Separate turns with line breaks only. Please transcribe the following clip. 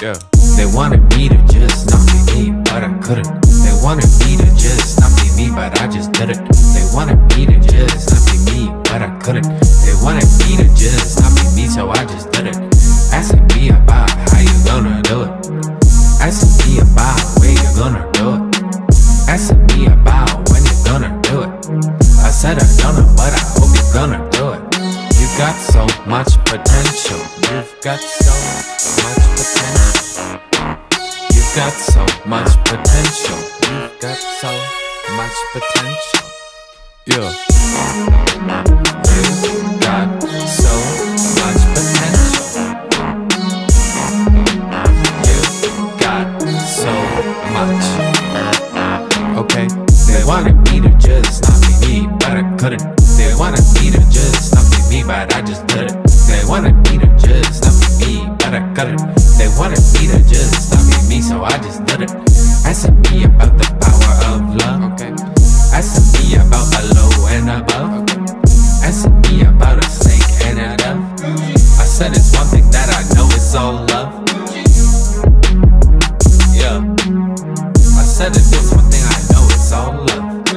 Yeah.
They wanted me to just not be me, but I couldn't. They wanted me to just not be me, but I just did it. They wanted me to just not be me, but I couldn't. They wanted me to just not be me, so I just did it. Asking me about how you gonna do it. Asking me about where you gonna do it. Asking me about when you gonna do it. I said I don't know, but I hope you're gonna do it. You got so much potential. You've got so much potential. You've got so much potential. You've got so much potential.
Yeah.
You've got so much potential. You've got so much.
Okay.
They wanted me to just not me, but I couldn't. They wanted me to just not but I just did it. They wanted me to just stop me, but I cut it. They wanted me to just stop me, so I just did it. Asking me about the power of love.
Okay.
Asking me about a low and above.
Okay.
Asking me about a snake and a dove. I said it's one thing that I know it's all love. Yeah. I said it's one thing I know it's all love.